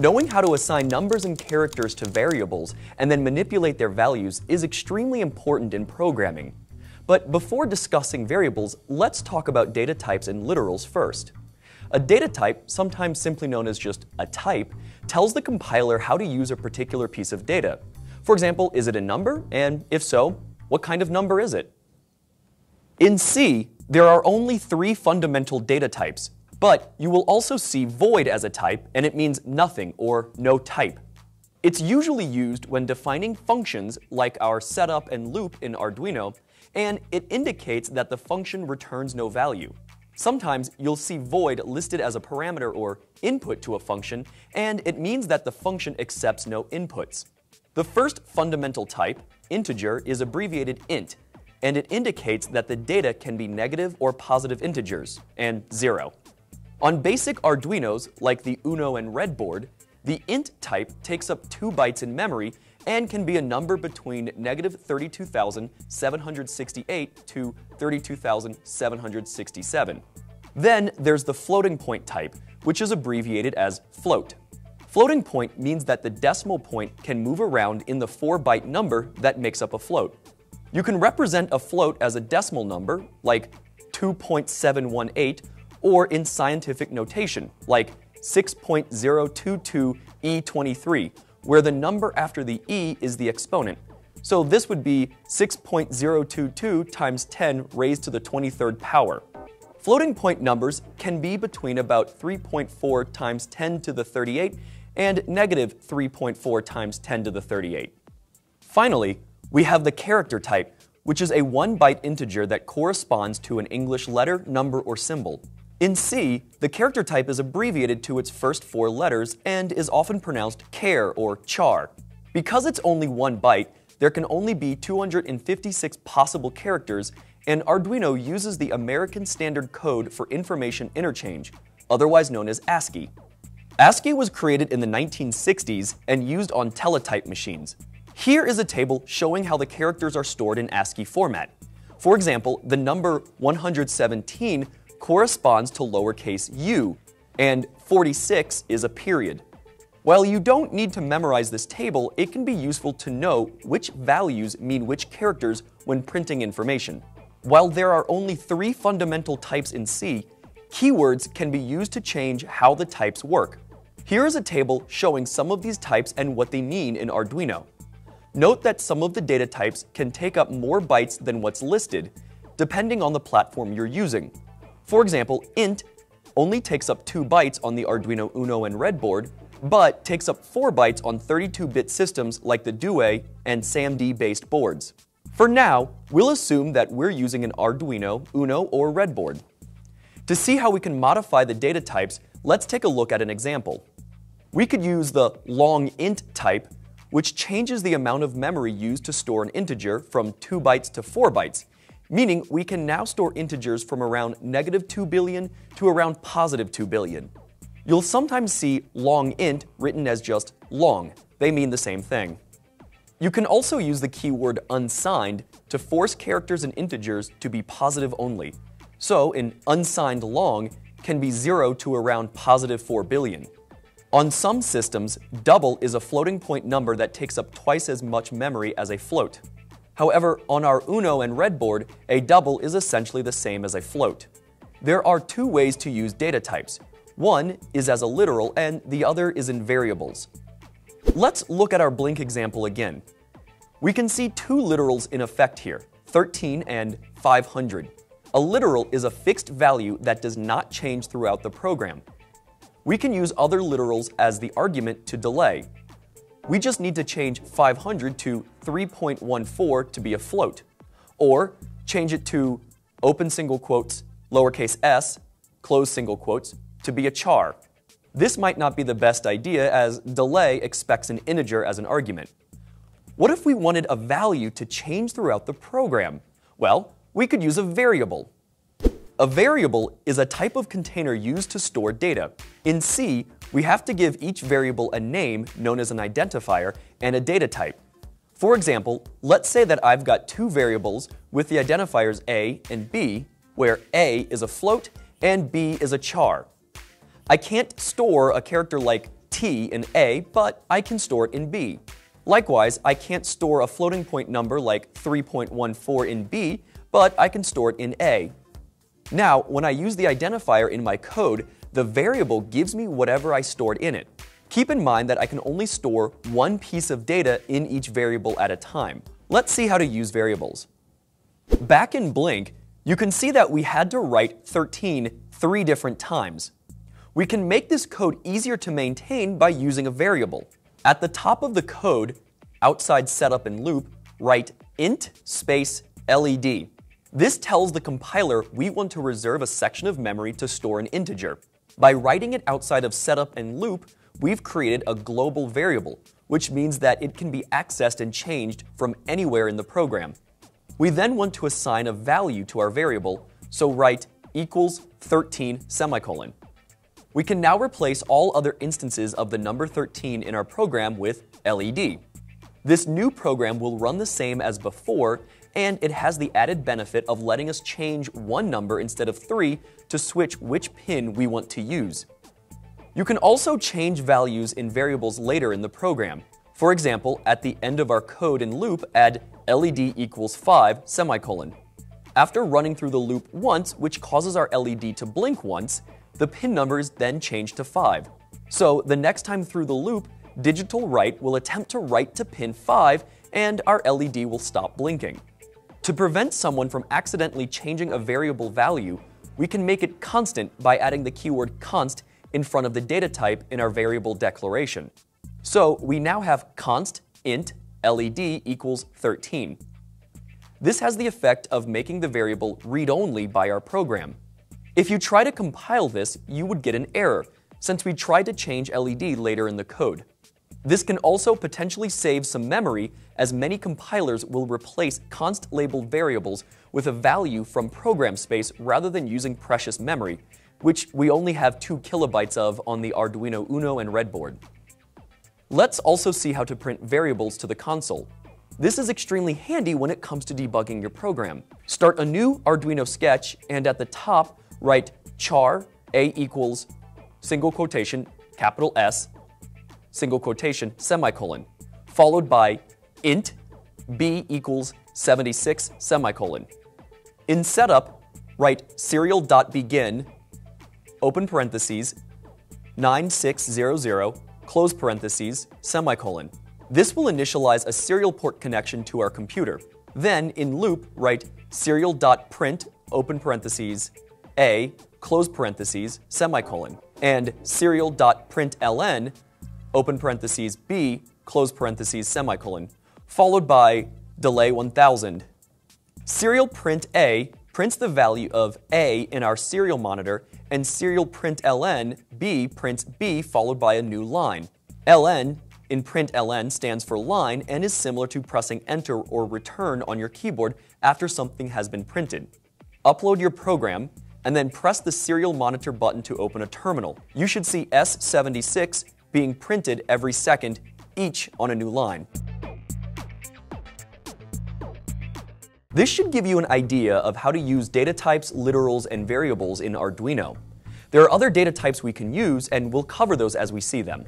Knowing how to assign numbers and characters to variables and then manipulate their values is extremely important in programming. But before discussing variables, let's talk about data types and literals first. A data type, sometimes simply known as just a type, tells the compiler how to use a particular piece of data. For example, is it a number? And if so, what kind of number is it? In C, there are only three fundamental data types, but you will also see void as a type, and it means nothing or no type. It's usually used when defining functions like our setup and loop in Arduino, and it indicates that the function returns no value. Sometimes you'll see void listed as a parameter or input to a function, and it means that the function accepts no inputs. The first fundamental type, integer, is abbreviated int, and it indicates that the data can be negative or positive integers, and zero. On basic Arduinos, like the Uno and RedBoard, the int type takes up 2 bytes in memory and can be a number between negative 32,768 to 32,767. Then there's the floating point type, which is abbreviated as float. Floating point means that the decimal point can move around in the 4-byte number that makes up a float. You can represent a float as a decimal number, like 2.718, or in scientific notation, like 6.022E23, where the number after the e is the exponent. So this would be 6.022 times 10 raised to the 23rd power. Floating point numbers can be between about 3.4 times 10 to the 38 and negative 3.4 times 10 to the 38. Finally, we have the character type, which is a one-byte integer that corresponds to an English letter, number, or symbol. In C, the character type is abbreviated to its first four letters and is often pronounced care or char. Because it's only one byte, there can only be 256 possible characters, and Arduino uses the American Standard Code for Information Interchange, otherwise known as ASCII. ASCII was created in the 1960s and used on teletype machines. Here is a table showing how the characters are stored in ASCII format. For example, the number 117 corresponds to lowercase u, and 46 is a period. While you don't need to memorize this table, it can be useful to know which values mean which characters when printing information. While there are only three fundamental types in C, keywords can be used to change how the types work. Here is a table showing some of these types and what they mean in Arduino. Note that some of the data types can take up more bytes than what's listed, depending on the platform you're using. For example, int only takes up 2 bytes on the Arduino Uno and RedBoard, but takes up 4 bytes on 32-bit systems like the Due and SAMD-based boards. For now, we'll assume that we're using an Arduino, Uno, or RedBoard. To see how we can modify the data types, let's take a look at an example. We could use the long int type, which changes the amount of memory used to store an integer from 2 bytes to 4 bytes, meaning we can now store integers from around negative 2 billion to around positive 2 billion. You'll sometimes see long int written as just long. They mean the same thing. You can also use the keyword unsigned to force characters and integers to be positive only. So an unsigned long can be 0 to around positive 4 billion. On some systems, double is a floating point number that takes up twice as much memory as a float. However, on our Uno and RedBoard, a double is essentially the same as a float. There are two ways to use data types. One is as a literal and the other is in variables. Let's look at our blink example again. We can see two literals in effect here, 13 and 500. A literal is a fixed value that does not change throughout the program. We can use other literals as the argument to delay, we just need to change 500 to 3.14 to be a float. Or change it to open single quotes, lowercase s, close single quotes, to be a char. This might not be the best idea as delay expects an integer as an argument. What if we wanted a value to change throughout the program? Well, we could use a variable. A variable is a type of container used to store data. In C, we have to give each variable a name known as an identifier and a data type. For example, let's say that I've got two variables with the identifiers a and b, where a is a float and b is a char. I can't store a character like t in A, but I can store it in B. Likewise, I can't store a floating point number like 3.14 in B, but I can store it in A. Now, when I use the identifier in my code, the variable gives me whatever I stored in it. Keep in mind that I can only store one piece of data in each variable at a time. Let's see how to use variables. Back in Blink, you can see that we had to write 13 three different times. We can make this code easier to maintain by using a variable. At the top of the code, outside setup and loop, write int space LED. This tells the compiler we want to reserve a section of memory to store an integer. By writing it outside of setup and loop, we've created a global variable, which means that it can be accessed and changed from anywhere in the program. We then want to assign a value to our variable, so write equals 13 semicolon. We can now replace all other instances of the number 13 in our program with LED. This new program will run the same as before, and it has the added benefit of letting us change one number instead of three to switch which pin we want to use. You can also change values in variables later in the program. For example, at the end of our code and loop, add LED equals 5 semicolon. After running through the loop once, which causes our LED to blink once, the pin number is then changed to 5. So the next time through the loop, digital write will attempt to write to pin 5 and our LED will stop blinking. To prevent someone from accidentally changing a variable value, we can make it constant by adding the keyword const in front of the data type in our variable declaration. So we now have const int LED equals 13. This has the effect of making the variable read-only by our program. If you try to compile this, you would get an error, since we tried to change LED later in the code. This can also potentially save some memory, as many compilers will replace const-labeled variables with a value from program space rather than using precious memory, which we only have 2 kilobytes of on the Arduino Uno and RedBoard. Let's also see how to print variables to the console. This is extremely handy when it comes to debugging your program. Start a new Arduino sketch and at the top write char a equals single quotation capital S single quotation semicolon followed by int b equals 76 semicolon. In setup, write serial.begin open parentheses 9600 close parentheses, semicolon. This will initialize a serial port connection to our computer. Then, in loop, write serial.print, open parentheses, a, close parentheses, semicolon, and serial.println, open parentheses, b, close parentheses, semicolon, followed by delay 1000. Serial print A prints the value of A in our serial monitor, and serial print ln B prints B followed by a new line. ln in print ln stands for line and is similar to pressing enter or return on your keyboard after something has been printed. Upload your program and then press the serial monitor button to open a terminal. You should see S76 being printed every second, each on a new line. This should give you an idea of how to use data types, literals, and variables in Arduino. There are other data types we can use, and we'll cover those as we see them.